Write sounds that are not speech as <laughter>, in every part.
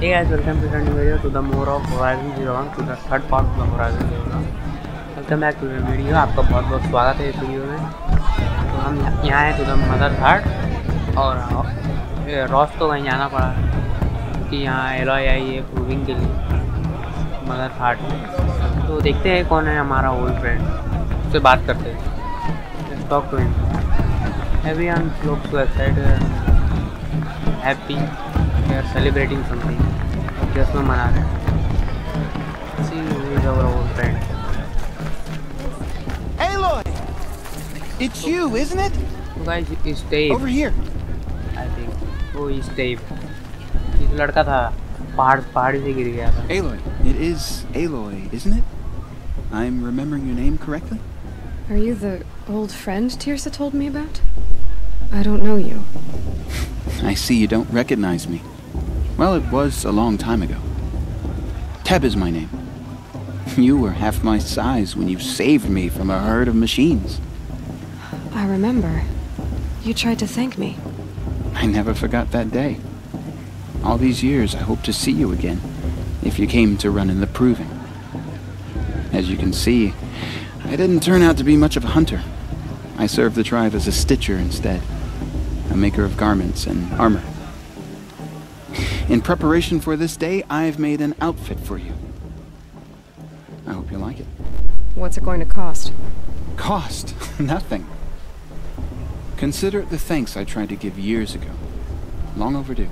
Hey guys, welcome to the new video to the more of Horizon Zero to the third part of the Horizon Zero. Welcome back video आपका बहुत बहुत स्वागत है इस video में। तो हम यहाँ हैं टू द मदर घाट और रॉस को वहीं जाना पड़ा क्योंकि यहाँ एलॉय आई है प्रूविंग के लिए मदर घाट में। तो देखते हैं कौन है हमारा ओल्ड फ्रेंड उससे बात करते हैं। Talk to him everyone look to excited happy they are celebrating something. उसमें मना रहे हैं friend Aloy! It's you, isn't it? Guys, it's Dave. Over here. I think. Oh, it's Dave. एक लड़का था पहाड़ part से गिर गया Aloy, it is Aloy, isn't it? I'm remembering your name correctly? Are you the old friend Teersa told me about? I don't know you. <laughs> I see you don't recognize me. Well, it was a long time ago. Teb is my name. You were half my size when you saved me from a herd of machines. I remember. You tried to thank me. I never forgot that day. All these years, I hope to see you again, if you came to run in the proving. As you can see, I didn't turn out to be much of a hunter. I served the tribe as a stitcher instead, a maker of garments and armor. In preparation for this day, I've made an outfit for you. I hope you like it. What's it going to cost? Cost? <laughs> Nothing. Consider it the thanks I tried to give years ago. Long overdue.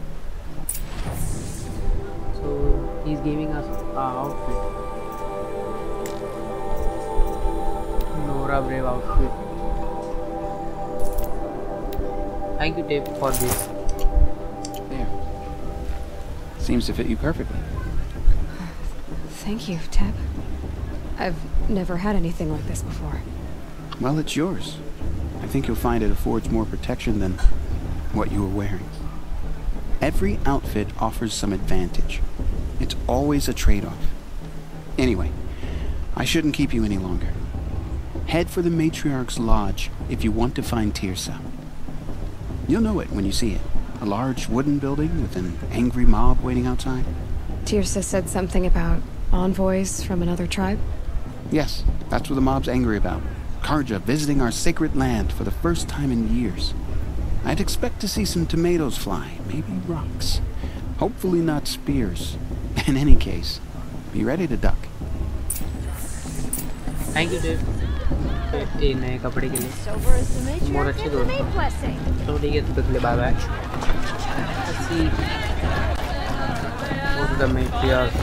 so he's giving us a outfit Nora Brave outfit thank you Dave for this Seems to fit you perfectly. Thank you, Teb. I've never had anything like this before. Well, it's yours. I think you'll find it affords more protection than what you were wearing. Every outfit offers some advantage. It's always a trade-off. Anyway, I shouldn't keep you any longer. Head for the Matriarch's Lodge if you want to find Teersa. You'll know it when you see it. A large wooden building with an angry mob waiting outside. Teersa said something about envoys from another tribe. Yes, that's what the mob's angry about. Carja visiting our sacred land for the first time in years. I'd expect to see some tomatoes fly, maybe rocks. Hopefully not spears. <laughs> In any case, be ready to duck. thank you Dave ये नए कपड़े के लिए Over as the बहुत matriarch अच्छे and the दोस्त maid हैं blessing. चलो ठीक है तो के लिए bye bye let's see go to the matriarch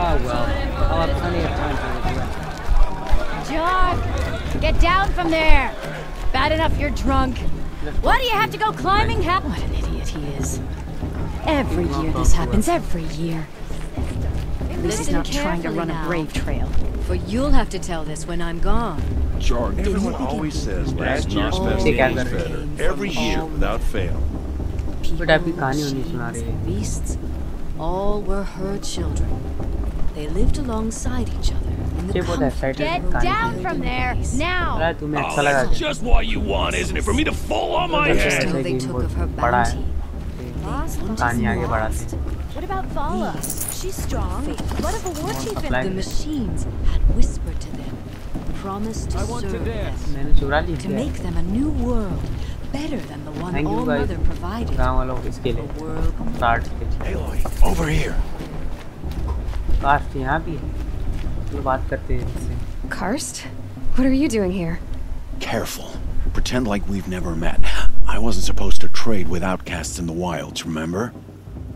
oh well I'll have plenty of time to do that John, get down from there. Bad enough you're drunk. Why do you have to go climbing? Ha- what an idiot he is. Every year this happens, every year. At least he's not trying to run a brave trail. For you'll have to tell this when I'm gone. Jarg, everyone always says last year's best is better. Every year without fail. People, beasts, all were her children. They lived alongside each other. Get down from there now! Oh, that's just what you want, isn't it? For me to fall on my head. They took of her bounty. What about Vala? She's strong. What of a war chief in Apply The it. machines had whispered to them, promised to serve them, मैंने चुरा ली to क्या make them a new world, better than the one thank you All guys Mother provided. गांव वालों को इसके A लिए world start के लिए Aloy, over here. कास्ट यहाँ भी है चलो बात करते हैं इससे Karst? What are you doing here? Careful. Pretend like we've never met. I wasn't supposed to trade with outcasts in the wilds, remember?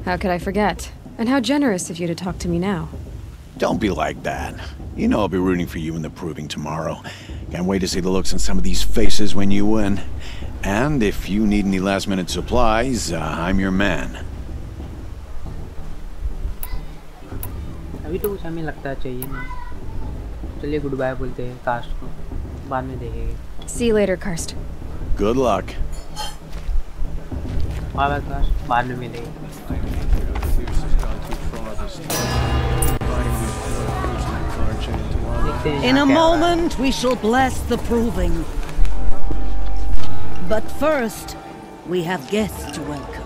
How could I forget? And how generous of you to talk to me now. Don't be like that. You know I'll be rooting for you in the proving tomorrow. Can't wait to see the looks on some of these faces when you win. And if you need any last minute supplies, uh, I'm your man. अभी तो कुछ हमें लगता है चाहिए नहीं चलिए good bye बोलते हैं कास्ट को बाद में देखेंगे See you later, Karst. Good luck. Bye bye cast बाद में मिलेंगे देखते हैं in a moment, we shall bless the proving. But first, we have guests to welcome.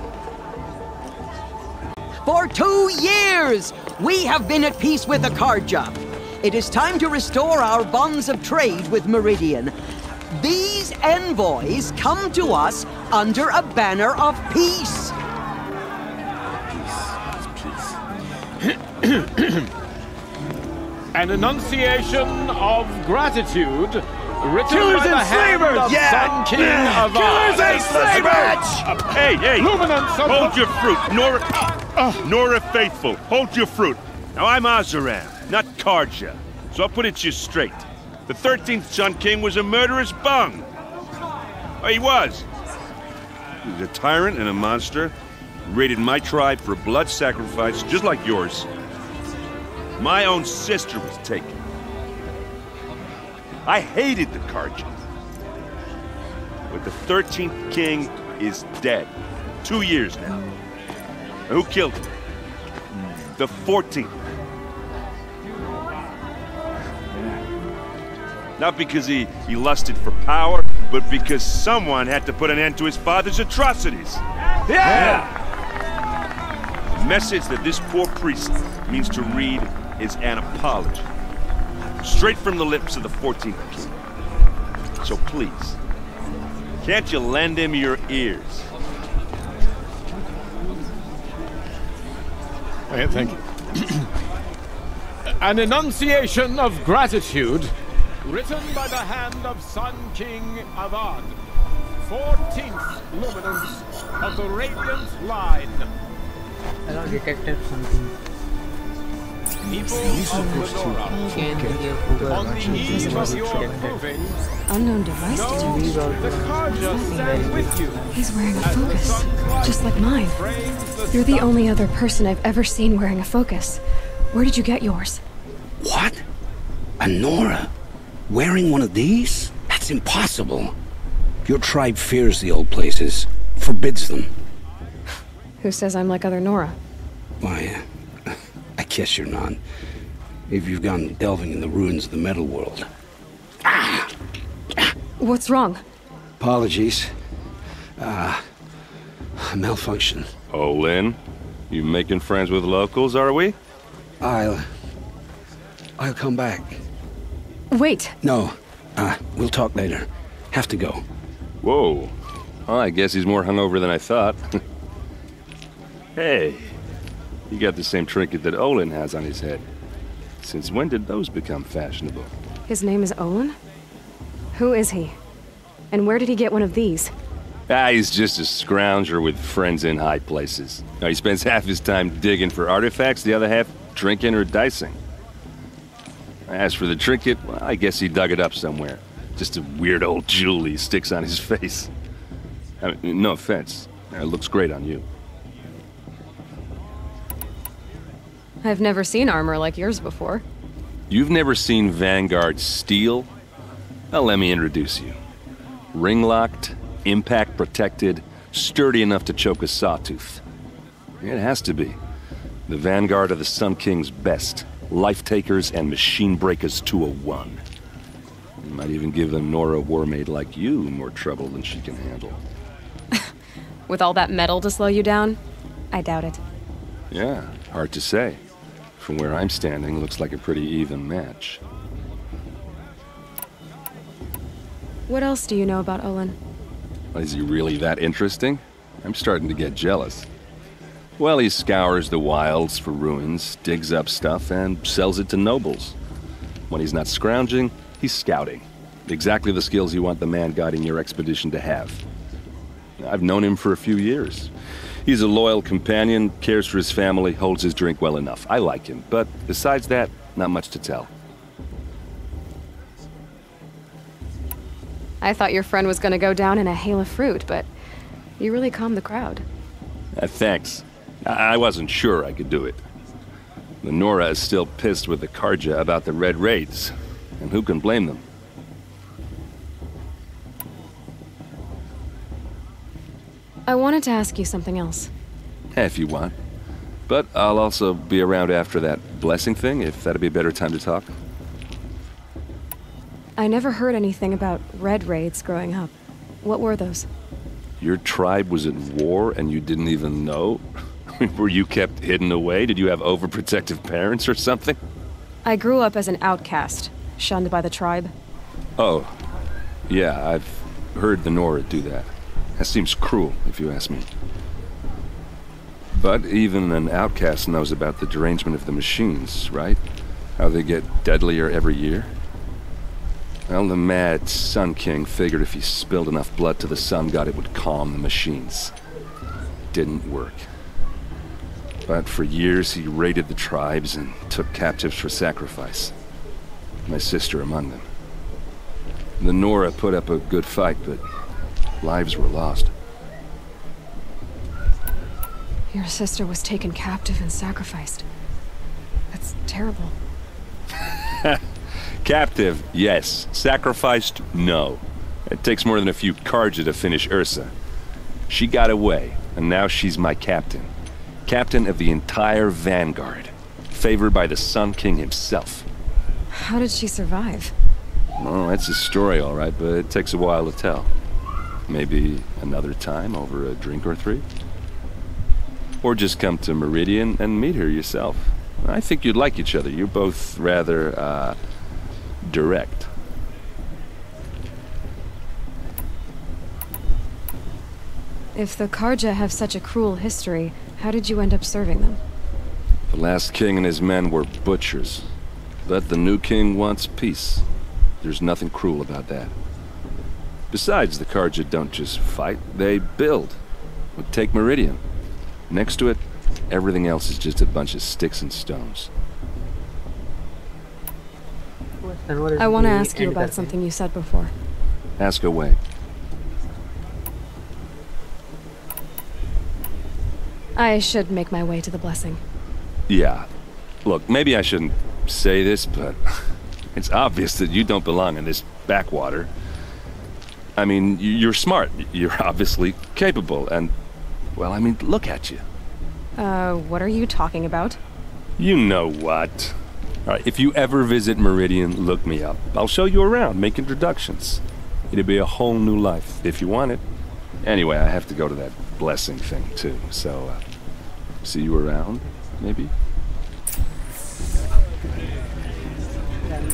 For two years, we have been at peace with Akarja. It is time to restore our bonds of trade with Meridian. These envoys come to us under a banner of peace. <coughs> An enunciation of gratitude written Killers by the and hand slavers! of Yeah! Sun King Yeah! of Killers and slavers! Uh, hey, hey! Luminance Hold your fruit, Nora. Uh, Nora Faithful, hold your fruit. Now I'm Oseram, not Carja, so I'll put it to you straight. The 13th Sun King was a murderous bung. Oh, he was. He was a tyrant and a monster. Raided my tribe for blood sacrifice, just like yours. My own sister was taken. I hated the Carja. But the 13th king is dead. Two years now. And who killed him? The 14th. Not because he, he lusted for power, but because someone had to put an end to his father's atrocities. Yeah! The message that this poor priest means to read is an apology. Straight from the lips of the 14th king. So please, can't you lend him your ears? Oh, okay, thank you. An enunciation of gratitude written by the hand of Sun King Avad, 14th luminance of the Radiant Line. I have detected something. People of Lenora, Can be a on the eve of your detected. Unknown device know detected. the Carja stand with you. He's wearing a focus, just like mine. You're the only other person I've ever seen wearing a focus. Where did you get yours? What? A Nora? Wearing one of these? That's impossible. Your tribe fears the old places, forbids them. Who says I'm like other Nora? Why, uh, uh, I guess you're not. If you've gone delving in the ruins of the metal world. ah! What's wrong? Apologies. Ah, malfunction. Oh, Lynn, you making friends with locals, are we? I'll. I'll come back. Wait, No, uh, we'll talk later. Have to go. Whoa. Well, I guess he's more hungover than I thought. <laughs> hey, you got the same trinket that Olin has on his head. Since when did those become fashionable? his name is Olin? Who is he? And where did he get one of these? Ah, he's just a scrounger with friends in high places. Now, he spends <laughs> half his time digging for artifacts, the other half drinking or dicing. As for the trinket, well, I guess he dug it up somewhere. Just a weird old jewel he sticks on his <laughs> face. I mean, no offense. It looks great on you. I've never seen armor like yours before. You've never seen Vanguard steel? Well, let me introduce you. Ring locked, impact protected, sturdy enough to choke a sawtooth. It has to be. The Vanguard of the Sun King's best. Life takers and machine breakers to a one. You might even give a Nora Warmaid like you more trouble than she can handle. <laughs> With all that metal to slow you down? I doubt it. Yeah, hard to say. From where I'm standing, looks like a pretty even match. What else do you know about Olin? Is he really that interesting? I'm starting to get jealous. Well, he scours the wilds for ruins, digs up stuff, and sells it to nobles. When he's not scrounging, he's scouting. Exactly the skills you want the man guiding your expedition to have. I've known him for a few years. He's a loyal companion, cares for his family, holds his drink well enough. I like him, but besides that, not much to tell. I thought your friend was gonna go down in a hail of fruit, but you really calmed the crowd. Uh, thanks. I-, I wasn't sure I could do it. The Nora is still pissed with the Carja about the Red Raids, and who can blame them? I wanted to ask you something else. If you want. But I'll also be around after that blessing thing, if that'd be a better time to talk. I never heard anything about red raids growing up. What were those? Your tribe was at war and you didn't even know? <laughs> Were you kept hidden away? Did you have overprotective parents or something? I grew up as an outcast, shunned by the tribe. Oh, yeah, I've heard the Nora do that. That seems cruel, if you ask me. But even an outcast knows about the derangement of the machines, right? How they get deadlier every year? Well, the mad Sun King figured if he spilled enough blood to the Sun God, it would calm the machines. Didn't work. But for years, he raided the tribes and took captives for sacrifice. My sister among them. The Nora put up a good fight, but lives were lost. Your sister was taken captive and sacrificed. That's terrible. <laughs> Captive, yes. Sacrificed, no. It takes more than a few Carja to finish Ersa. She got away, and now she's my captain. Captain of the entire Vanguard. Favored by the Sun King himself. How did she survive? Well, that's a story, all right, but it takes a while to tell. Maybe another time over a drink or three? Or just come to Meridian and meet her yourself. I think you'd like each other. You're both rather, uh, direct. If the Carja have such a cruel history, how did you end up serving them? The last king and his men were butchers. But the new king wants peace. There's nothing cruel about that. Besides, the Carja don't just fight, they build. Take Meridian. Next to it, everything else is just a bunch of sticks and stones. I want to ask you about something you said before. Ask away. I should make my way to the blessing. Yeah. Look, maybe I shouldn't say this, but <laughs> it's obvious that you don't belong in this backwater. I mean, you're smart. You're <laughs> obviously capable, and, well, I mean, look at you. Uh, what are you talking about? You know what. All right, if you ever visit Meridian, look me up. I'll show you around, make introductions. It'll be a whole new life, if you want it. Anyway, I have to go to that blessing thing, too, so, uh, see you around, maybe?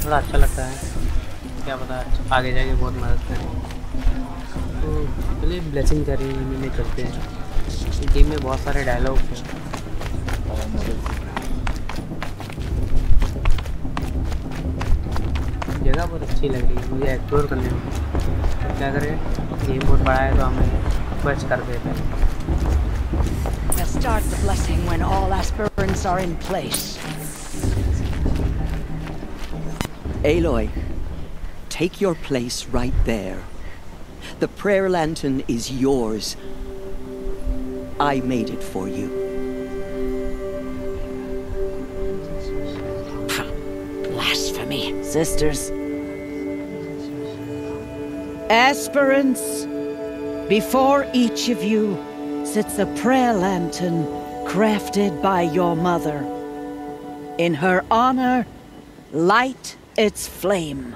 थोड़ा अच्छा लगता है क्या पता आगे जाके बहुत मदद करें तो चलिए ब्लेसिंग करें इन्हें करते हैं गेम में बहुत सारे डायलॉग हैं जगह बहुत अच्छी लग रही है मुझे एक्सप्लोर करने में तो क्या करें गेम बहुत बड़ा है तो हमें क्वेस्ट कर देते हैं start the blessing when all aspirants are in place. Aloy, take your place right there. The prayer lantern is yours. I made it for you. Blasphemy, sisters. Aspirants, before each of you sits a prayer lantern crafted by your mother. In her honor, light its flame.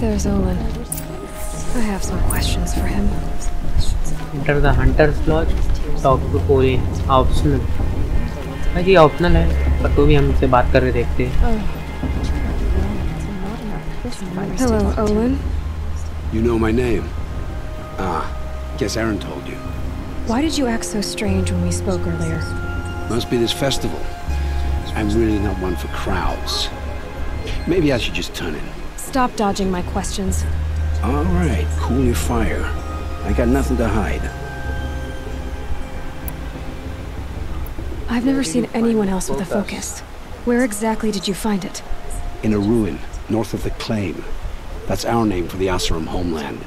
There's Olin. I have some questions for him. Enter the Hunter's Lodge. Talk to Corey. Optional. भाई ये optional है पर तो भी बात देखते हैं oh. Hello, Owen. You know my name. Ah, guess Erend told you. Why did you act so strange when we spoke earlier? Must be this festival. I'm really not one for crowds. Maybe I should just turn in. Stop dodging my questions. All right, cool your fire. I got nothing to hide. I've never seen anyone else with a focus. Where exactly did you find it? In a ruin, north of the Claim. That's our name for the Oseram homeland.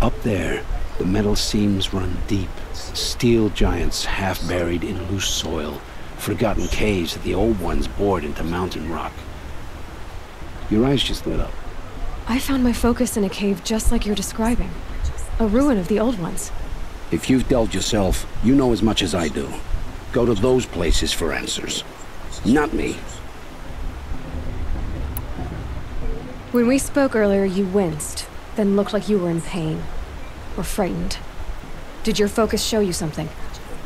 Up there, the metal seams run deep. Steel giants half buried in loose soil. Forgotten caves that the old ones bored into mountain rock. Your eyes just lit up. I found my focus in a cave just like you're describing. A ruin of the old ones. If you've delved yourself, you know as much as I do. Go to those places for answers. Not me. When we spoke earlier, you winced, then looked like you were in pain. Or frightened. Did your focus show you something?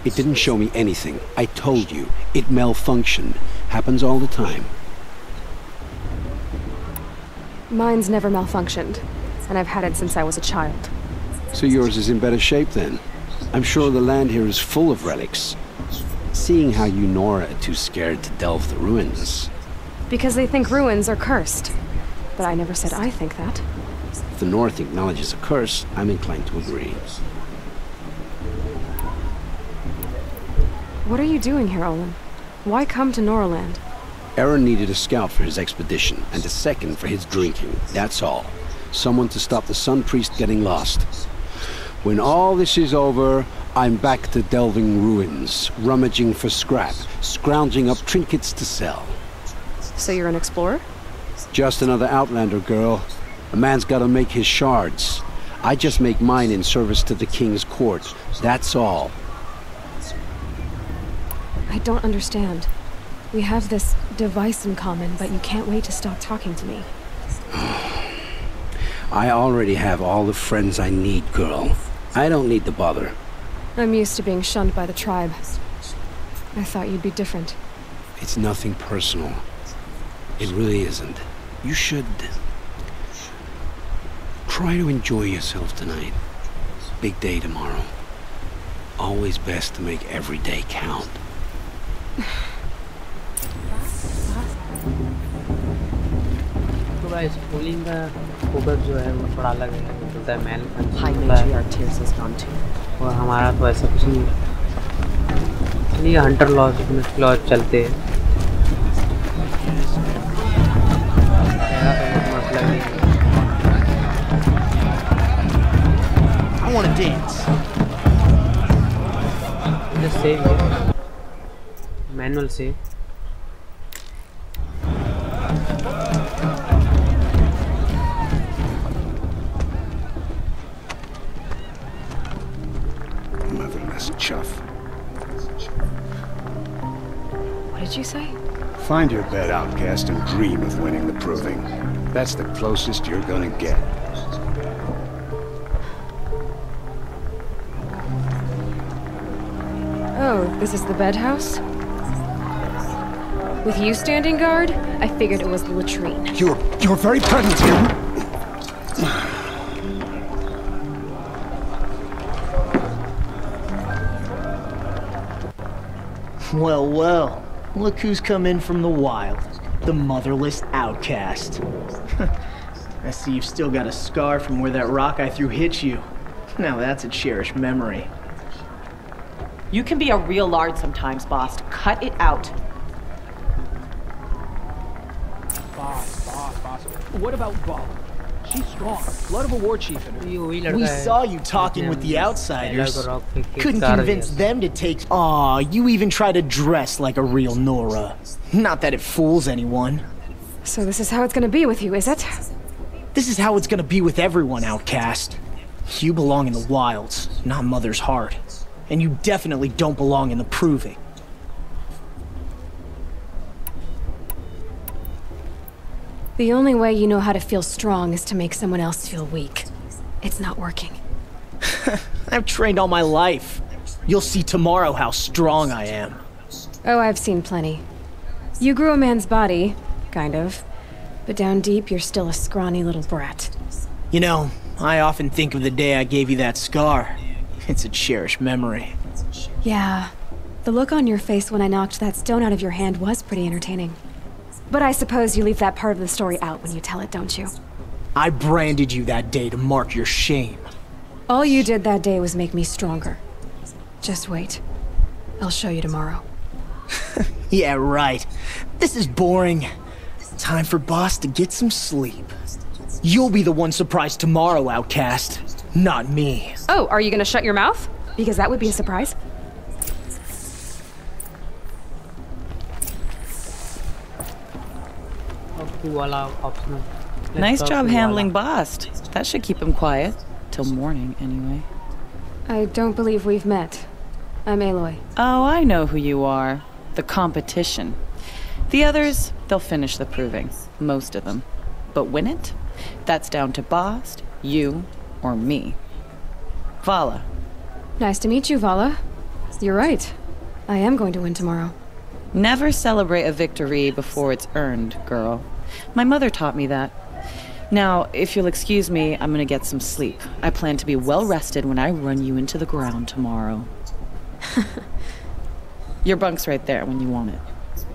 It didn't show me anything. I told you. It malfunctioned. Happens all the time. Mine's never malfunctioned, and I've had it since I was a child. So yours is in better shape then. I'm sure the land here is full of relics. Seeing how you Nora are too scared to delve the ruins. Because they think ruins are cursed. But I never said I think that. If the North acknowledges a curse, I'm inclined to agree. What are you doing here, Olin? Why come to Noraland? Erend needed a scout for his expedition, and a second for his drinking. That's all. Someone to stop the Sun Priest getting lost. When all this is over, I'm back to delving ruins, rummaging for scrap, scrounging up trinkets to sell. So you're an explorer? Just another Outlander girl. A man's gotta make his shards. I just make mine in service to the King's court. That's all. I don't understand. We have this device in common, but you can't wait to stop talking to me. I already have all the friends I need, girl. I don't need the bother. I'm used to being shunned by the tribe. I thought you'd be different. It's nothing personal. It really isn't. You should... Try to enjoy yourself tonight. Big day tomorrow. Always best to make every day count. भाई schooling का focus जो है वो थोड़ा अलग है। बोलता है मैन. और हमारा तो ऐसा कुछ नहीं है। चलिए हंटर लॉज लॉज चलते हैं। चेहरा तो What did you say? Find your bed, outcast, and dream of winning the proving. That's the closest you're gonna get. Oh, this is the bed house? With you standing guard, I figured it was the latrine. You're... you're very presence here. Well, well. Look who's come in from the wild. The motherless outcast. <laughs> I see you've still got a scar from where that rock I threw hit you. Now that's a cherished memory. You can be a real lard sometimes, boss. Cut it out. Boss, boss, boss. What about Bob? She's strong. Blood of a war chief in her. We saw you talking with the outsiders. Couldn't convince them to take... Aw, you even try to dress like a real Nora. Not that it fools anyone. So this is how it's gonna be with you, is it? This is how it's gonna be with everyone, outcast. You belong in the wilds, not Mother's heart. And you definitely don't belong in the proving. The only way you know how to feel strong is to make someone else feel weak. It's not working. <laughs> I've trained all my life. You'll see tomorrow how strong I am. Oh, I've seen plenty. You grew a man's body, kind of. But down deep, you're still a scrawny little brat. You know, I often think of the day I gave you that scar. It's a cherished memory. Yeah. The look on your face when I knocked that stone out of your hand was pretty entertaining. But I suppose you leave that part of the story out when you tell it, don't you? I branded you that day to mark your shame. All you did that day was make me stronger. Just wait. I'll show you tomorrow. <laughs> Yeah, right. This is boring. Time for Bast to get some sleep. You'll be the one surprised tomorrow, Outcast. Not me. Oh, are you gonna shut your mouth? Because that would be a surprise. Two वाला option Nice job handling Bast. That should keep him quiet. Till morning, anyway. I don't believe we've met. I'm Aloy. Oh, I know who you are. The competition. The others, they'll finish the proving. Most of them. But win it? That's down to Bast, you, or me. Vala. Nice to meet you, Vala. You're right. I am going to win tomorrow. Never celebrate a victory before it's earned, girl. My mother taught me that. Now, if you'll excuse me, I'm gonna get some sleep. I plan to be well rested when I run you into the ground tomorrow. <laughs> Your bunk's right there when you want it.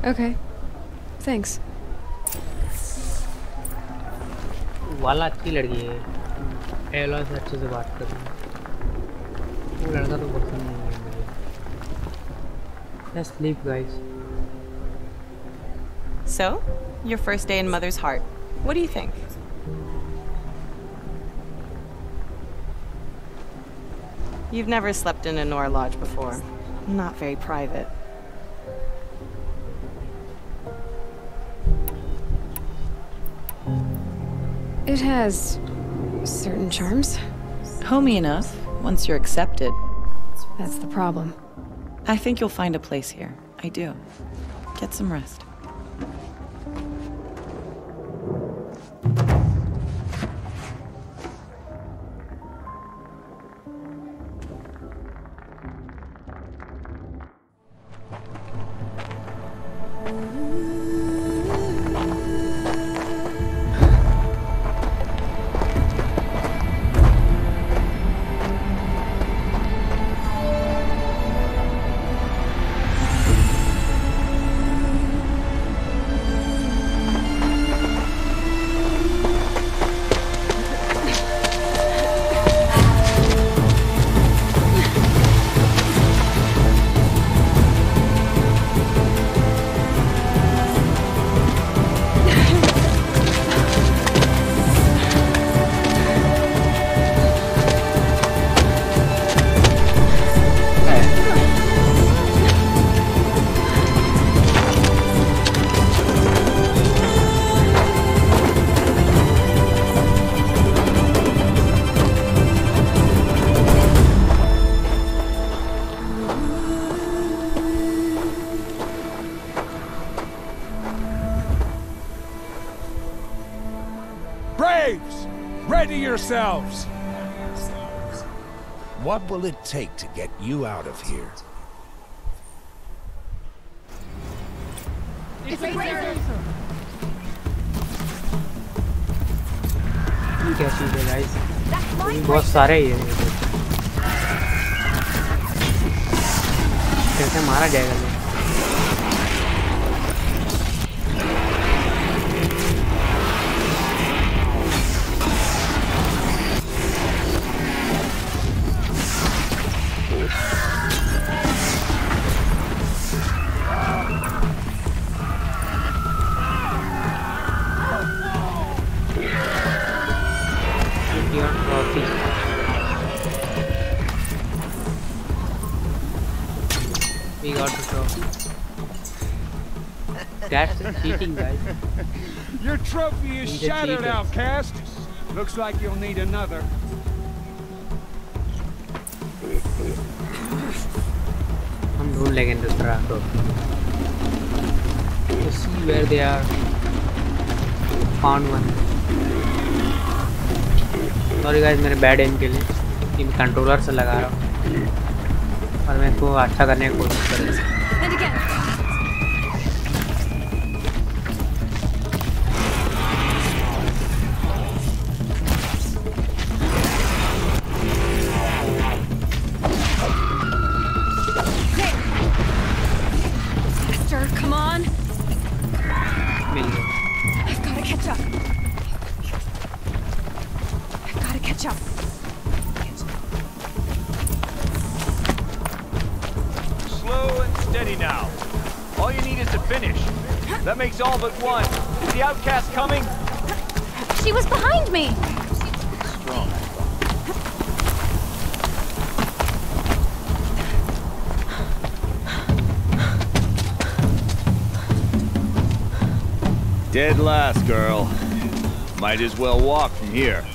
Okay. Thanks. वाला अच्छी लड़की है एला से अच्छे से बात कर रही है वो लड़का तो पसंद नहीं है मुझे Let's sleep guys So, Your first day in Mother's Heart. What do you think? You've never slept in a Nora Lodge before. Not very private. It has certain charms. Homey enough, once you're accepted. That's the problem. I think you'll find a place here. I do. Get some rest. yourselves! What will it take to get you out of here? ये क्या चीज़ है guys ये बहुत सारे ही है कैसे मारा जाएगा cheating, guys. Your trophy is He's a shattered, outcast. Looks like you'll need another. हम ढूंढ लेंगे दूसरा trophy. To see where they are. Found one. Sorry guys मेरे बैड एम के लिए इन कंट्रोलर से लगा रहा हूँ और मैं इसको अच्छा करने की कोशिश कर रहा हूँ but one. Is the outcast coming? She was behind me! Strong. Dead last, girl. Might as well walk from here.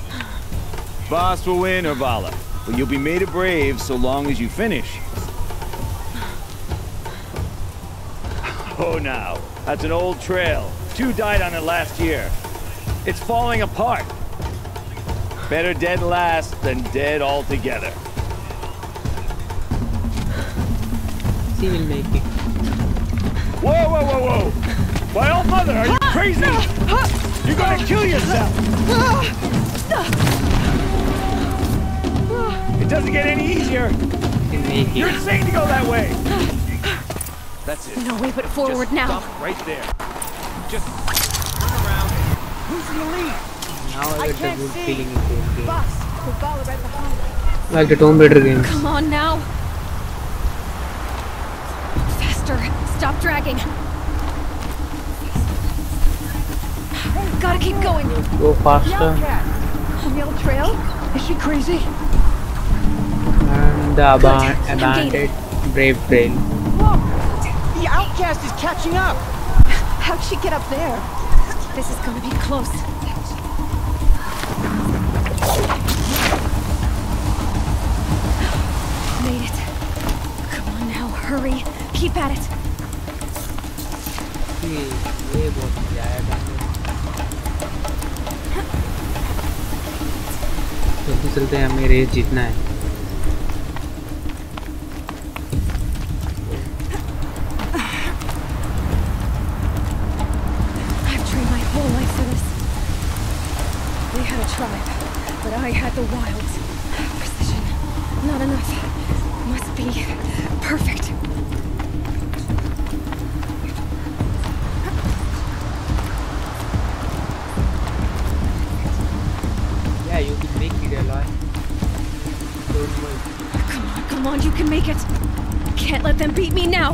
Bast will win, Urvala, but you'll be made a brave so long as you finish. Oh, now. That's an old trail. Two died on it last year. It's falling apart. Better dead last than dead altogether. She will make it. Whoa, whoa, whoa, whoa! My old mother, are you ah, crazy? Ah, ah. You're gonna kill yourself! It doesn't get any easier. You're insane to go that way. That's it. No way but forward Just now. Stop right there. Just turn around. Who's in the lead? Now I get a can't good see. feeling in this game. Boss, Kubala right behind. Like the Tomb Raider games. Come on now. Faster. Stop dragging. Gotta keep going. Go faster. On the old trail? Is she crazy? And the aban abandoned brave trail Whoa! The outcast is catching up! How'd she get up there? This is gonna be close. Made it. Come on now, hurry. Keep at it. ये ये बहुत मजा आया गाने जल्दी चलते हैं हमें रेस जीतना है had a tribe, but I had the wilds. Precision. Not enough. Must be perfect. Yeah, you can make it. Don't worry. Come on, come on, you can make it. Can't let them beat me now.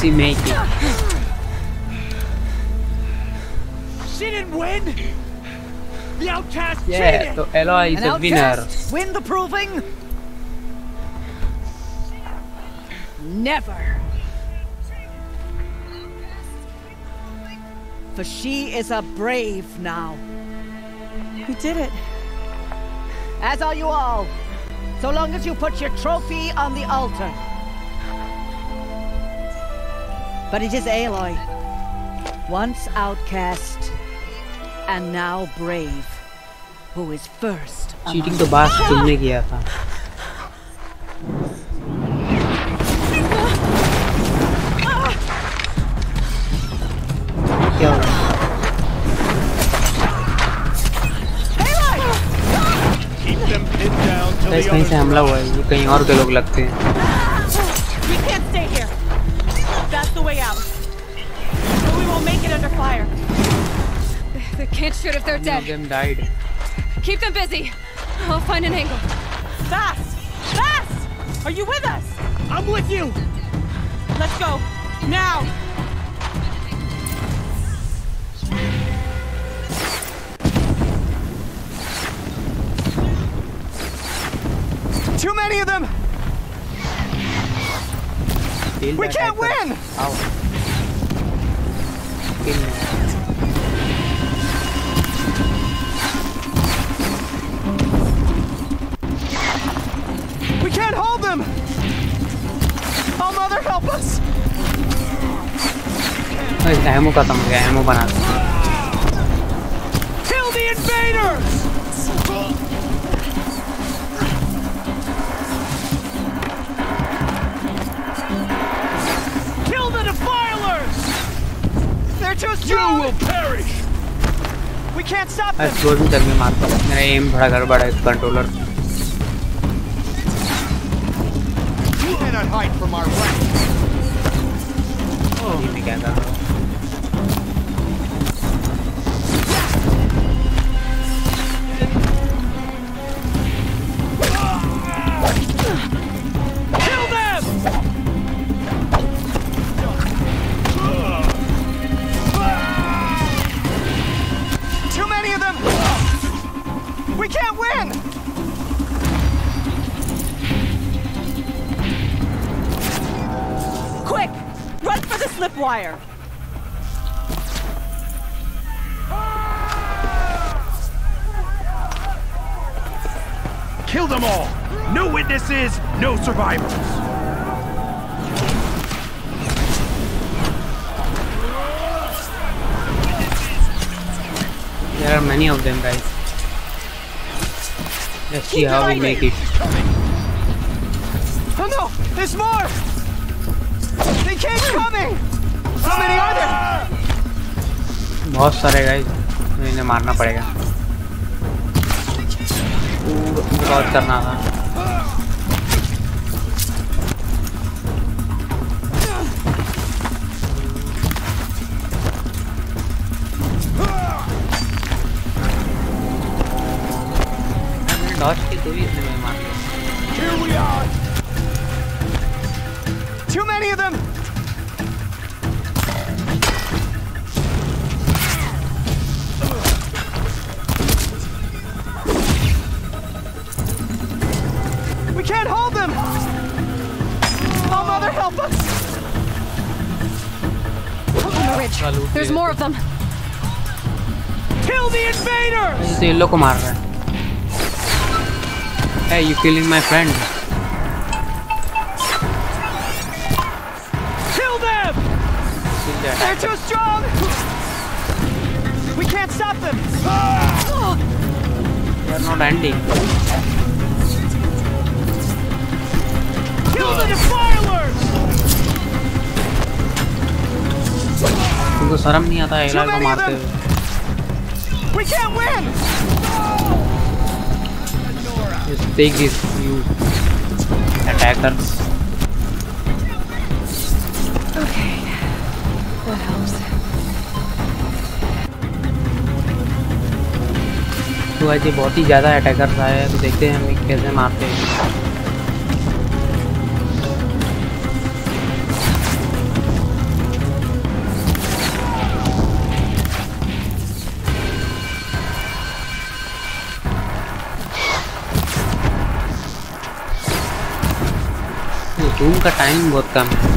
She make it. She didn't win! The outcast Yeah, cheated! so Aloy is An a winner. win the proving? Never. For she is a brave now. We did it. As are you all. So long as you put your trophy on the altar. But it is Aloy. Once outcast, and now brave, who is first. Cheating तो बात तुमने किया था क्या हुआ Keep them pinned down till Guys, the कहीं others से हमला हुआ है ये कहीं और के लोग लगते हैं can't shoot if they're Many of dead. them died Keep them busy. I'll find an angle. Fast! Fast! Are you with us? I'm with you! Let's go. Now! Too many of them! Kill We can't attacker. win! How? Kill me. You will perish! We can't stop them! Explosion करके मारता हूँ मेरा M बड़ा गड़बड़ है controller cannot hide from our wrath. ये मैं क्या survivors! There are many of them, guys. Let's see how we make it. Oh no! There's more! They keep coming! How many are there? बहुत सारे guys इन्हें मारना पड़ेगा बहुत करना था escribir de me mates. Here we are. Too many of them. We can't hold them. Oh, mother, help us. The ridge. There's more of them. Kill the invaders! Sí, loco marra. Hey, you killing my friend? Kill them! Kill that. They're too strong! We can't stop them! They are not ending. Kill the defilers! तुमको शर्म नहीं आता एला को मारते हुए We can't win! take this you attacker तो ऐसे बहुत ही ज़्यादा अटैकर्स आए हैं तो देखते हैं हम कैसे मारते हैं। डूम का टाइम बहुत कम है।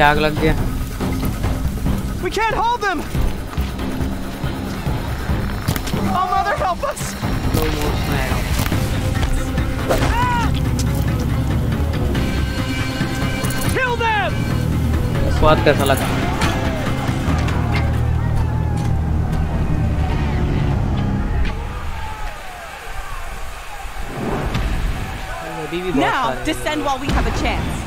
आग लग गया। We can't hold them. help us! Slow motion आएगा Kill them! स्वाद कैसा लगा अभी भी बहुत Now, सारे हैं। descend while we have a chance.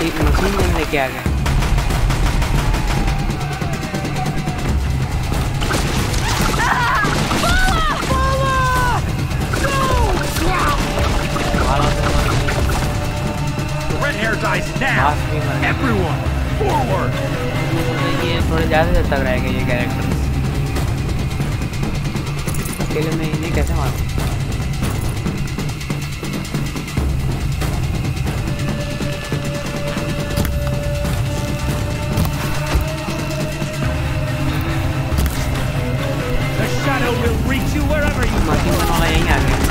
Machine machine में लेके आ गए now! Everyone, forward! ये थोड़े ज़्यादा देर तक रहेगा ये कैरेक्टर अकेले में इन्हें कैसे मारूं you wherever you might be when I am.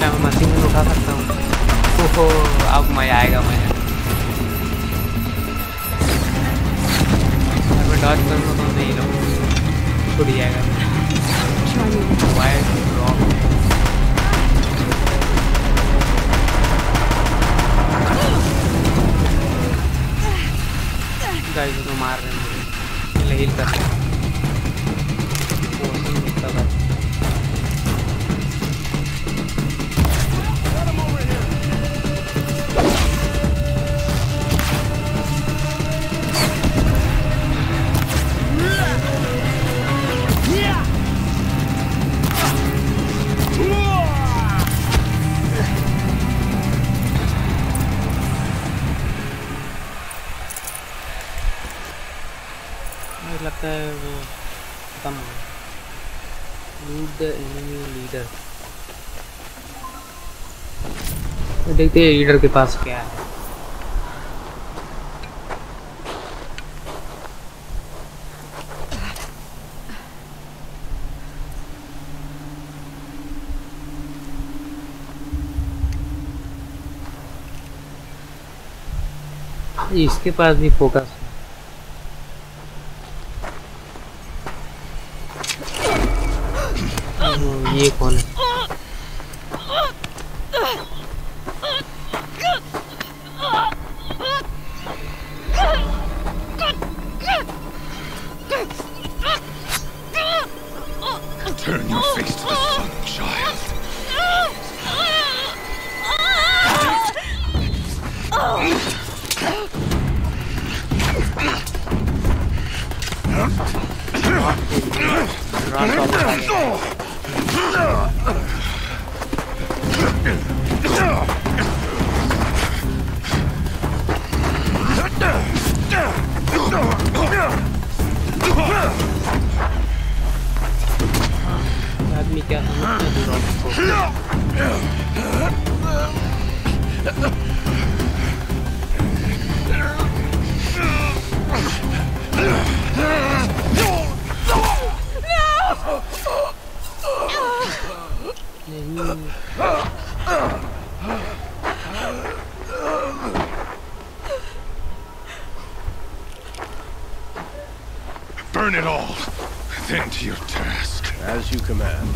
मैं मशीन में उठा सकता हूँ ओहो अब मज़ा आएगा मुझे रिचार्ज कर लो तो नहीं लो छुट जाएगा मार रहे हैं हील कर रहे हैं देखते हैं लीडर के पास क्या है। इसके पास भी focus Burn it all. Then to your task. As you command.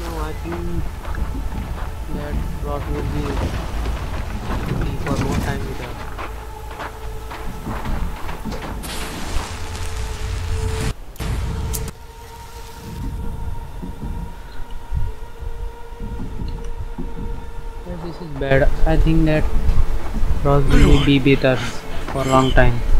No, I think that rock will be be for more time with us. Bad. I think that Ross will be us for a long time.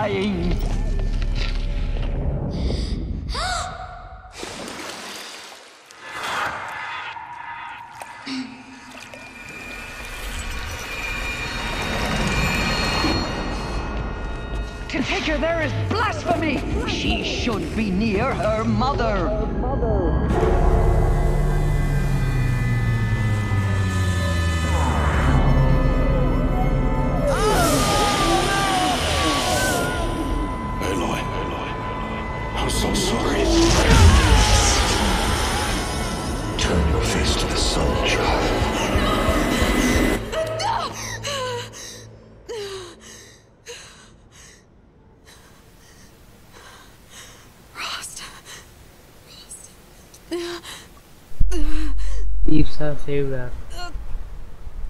Dying. To take her there is blasphemy. She should be near her mother.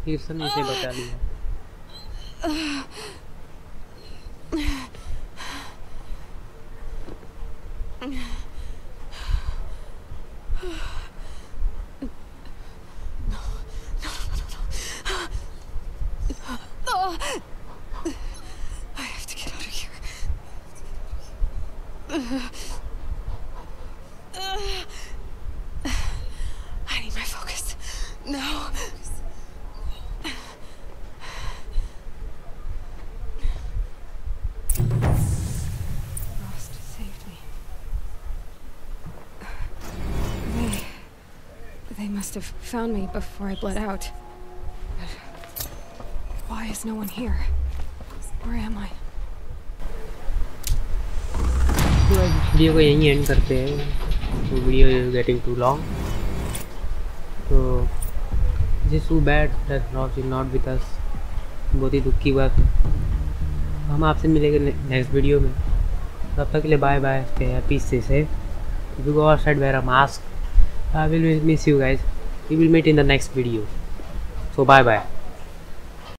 ईर्षा ने इसे बचा लिया Oh. must have found me before I bled out. But why is no one here? Where am I? तो guys, video को यहीं and करते हैं तो video is getting too long तो this to bad that Ross is not with us बहुत ही दुख की बात है हम आपसे मिलेंगे नेक्स्ट वीडियो में तब तक के लिए bye bye stay happy stay safe if you go outside wear a mask i will miss you guys we will meet in the next video. So bye bye